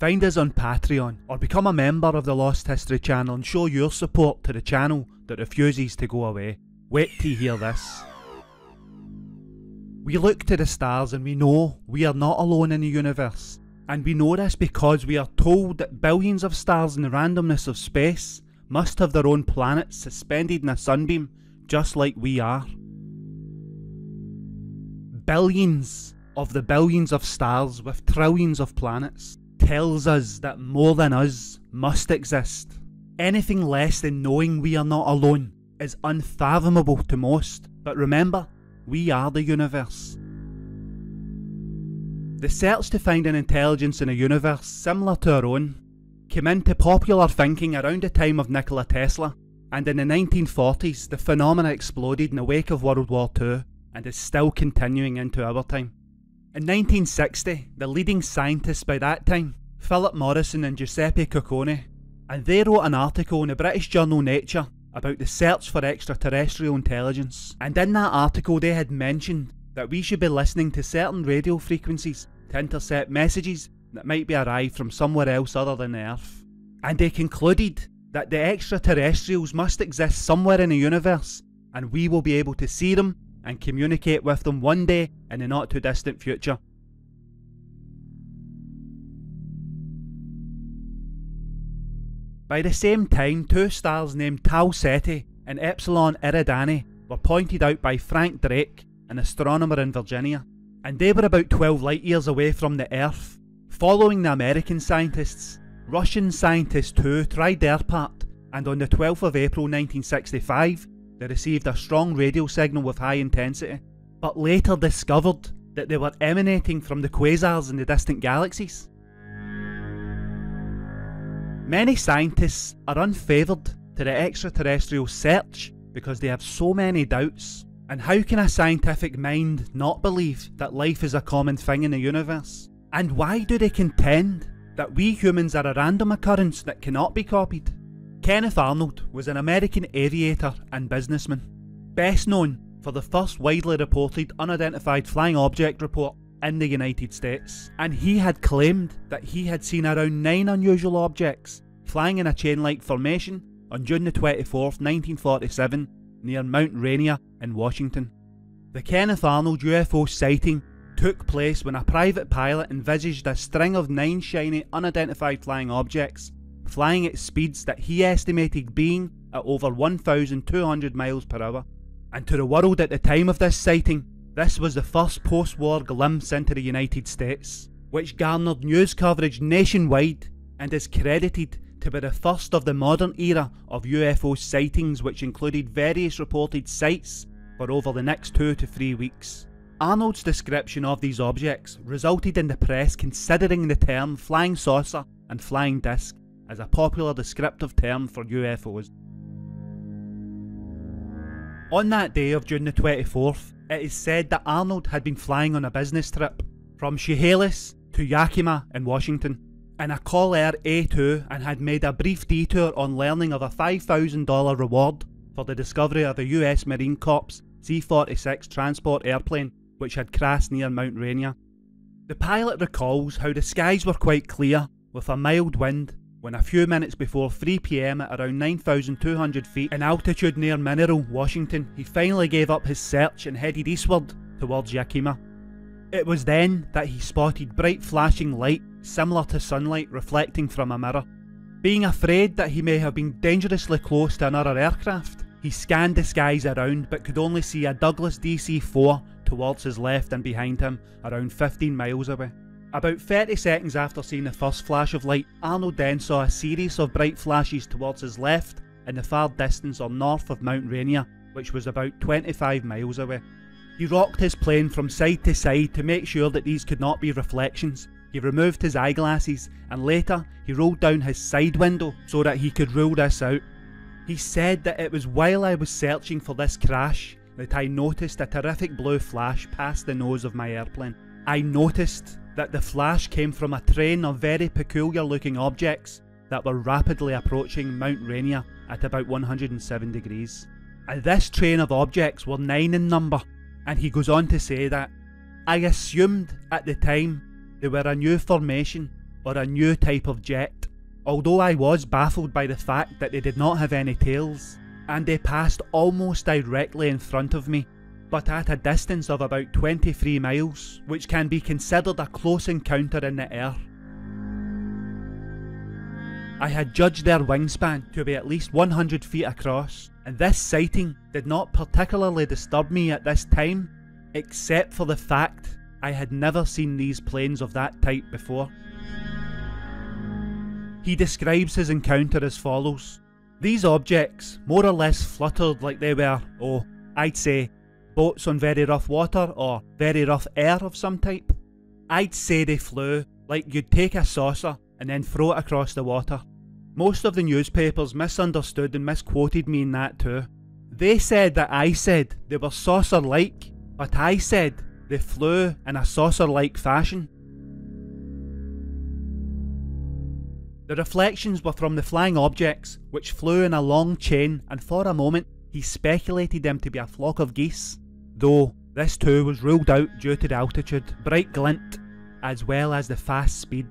Find us on Patreon or become a member of the Lost History channel and show your support to the channel that refuses to go away. Wait till you hear this. We look to the stars and we know we are not alone in the universe. And we know this because we are told that billions of stars in the randomness of space must have their own planets suspended in a sunbeam just like we are. Billions of the billions of stars with trillions of planets tells us that more than us must exist. Anything less than knowing we are not alone is unfathomable to most, but remember, we are the universe. The search to find an intelligence in a universe similar to our own came into popular thinking around the time of Nikola Tesla, and in the 1940s the phenomena exploded in the wake of World War II and is still continuing into our time. In 1960, the leading scientists by that time, Philip Morrison and Giuseppe Cocconi, and they wrote an article in the British journal Nature about the search for extraterrestrial intelligence. And in that article, they had mentioned that we should be listening to certain radio frequencies to intercept messages that might be arrived from somewhere else other than Earth. And they concluded that the extraterrestrials must exist somewhere in the universe, and we will be able to see them and communicate with them one day in the not too distant future. By the same time, two stars named Tau Ceti and Epsilon Eridani were pointed out by Frank Drake, an astronomer in Virginia, and they were about 12 light years away from the Earth. Following the American scientists, Russian scientists too tried their part, and on the 12th of April 1965, they received a strong radio signal with high intensity, but later discovered that they were emanating from the quasars in the distant galaxies. Many scientists are unfavoured to the extraterrestrial search because they have so many doubts. And how can a scientific mind not believe that life is a common thing in the universe? And why do they contend that we humans are a random occurrence that cannot be copied? Kenneth Arnold was an American aviator and businessman, best known for the first widely reported unidentified flying object report in the United States, and he had claimed that he had seen around nine unusual objects flying in a chain-like formation on June the 24th, 1947, near Mount Rainier in Washington. The Kenneth Arnold UFO sighting took place when a private pilot envisaged a string of nine shiny unidentified flying objects flying at speeds that he estimated being at over 1,200 miles per hour. And to the world at the time of this sighting, this was the first post-war glimpse into the United States, which garnered news coverage nationwide and is credited to be the first of the modern era of UFO sightings which included various reported sights for over the next two to three weeks. Arnold's description of these objects resulted in the press considering the term flying saucer and flying disc as a popular descriptive term for UFOs. On that day of June the 24th, it is said that Arnold had been flying on a business trip from Chehalis to Yakima in Washington in a Call Air A2 and had made a brief detour on learning of a $5,000 reward for the discovery of a US Marine Corps C-46 transport airplane which had crashed near Mount Rainier. The pilot recalls how the skies were quite clear with a mild wind when a few minutes before 3pm at around 9,200 feet in altitude near Mineral, Washington, he finally gave up his search and headed eastward towards Yakima. It was then that he spotted bright flashing light similar to sunlight reflecting from a mirror. Being afraid that he may have been dangerously close to another aircraft, he scanned the skies around but could only see a Douglas DC-4 towards his left and behind him, around 15 miles away. About 30 seconds after seeing the first flash of light, Arnold then saw a series of bright flashes towards his left in the far distance or north of Mount Rainier, which was about 25 miles away. He rocked his plane from side to side to make sure that these could not be reflections. He removed his eyeglasses and later he rolled down his side window so that he could rule this out. He said that it was while I was searching for this crash that I noticed a terrific blue flash past the nose of my airplane. I noticed that the flash came from a train of very peculiar looking objects that were rapidly approaching Mount Rainier at about 107 degrees. And this train of objects were nine in number, and he goes on to say that I assumed at the time they were a new formation or a new type of jet. Although I was baffled by the fact that they did not have any tails, and they passed almost directly in front of me, but at a distance of about 23 miles, which can be considered a close encounter in the air. I had judged their wingspan to be at least 100 feet across, and this sighting did not particularly disturb me at this time, except for the fact I had never seen these planes of that type before. He describes his encounter as follows. These objects more or less fluttered like they were, oh, I'd say, boats on very rough water or very rough air of some type. I'd say they flew like you'd take a saucer and then throw it across the water. Most of the newspapers misunderstood and misquoted me in that too. They said that I said they were saucer like, but I said they flew in a saucer like fashion. The reflections were from the flying objects, which flew in a long chain, and for a moment he speculated them to be a flock of geese, though this too was ruled out due to the altitude, bright glint, as well as the fast speed.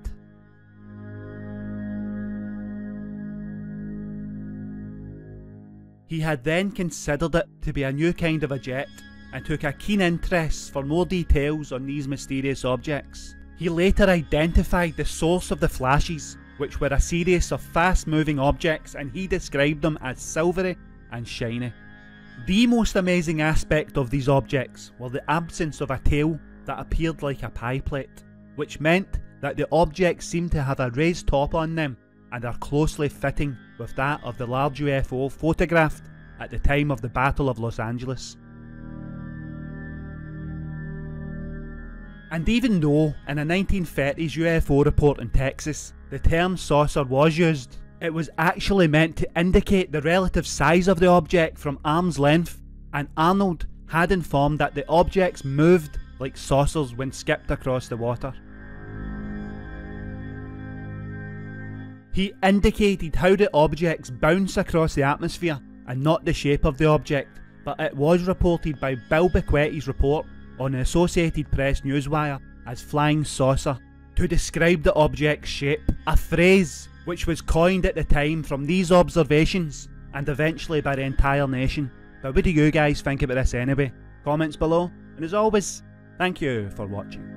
He had then considered it to be a new kind of a jet and took a keen interest for more details on these mysterious objects. He later identified the source of the flashes which were a series of fast moving objects and he described them as silvery and shiny. The most amazing aspect of these objects were the absence of a tail that appeared like a pie plate, which meant that the objects seemed to have a raised top on them and are closely fitting with that of the large UFO photographed at the time of the Battle of Los Angeles. And even though in a 1930s UFO report in Texas the term saucer was used, it was actually meant to indicate the relative size of the object from arm's length, and Arnold had informed that the objects moved like saucers when skipped across the water. He indicated how the objects bounce across the atmosphere and not the shape of the object, but it was reported by Bill Beckwith's report on the Associated Press Newswire as flying saucer to describe the object's shape, a phrase which was coined at the time from these observations and eventually by the entire nation. But what do you guys think about this anyway? Comments below, and as always, thank you for watching.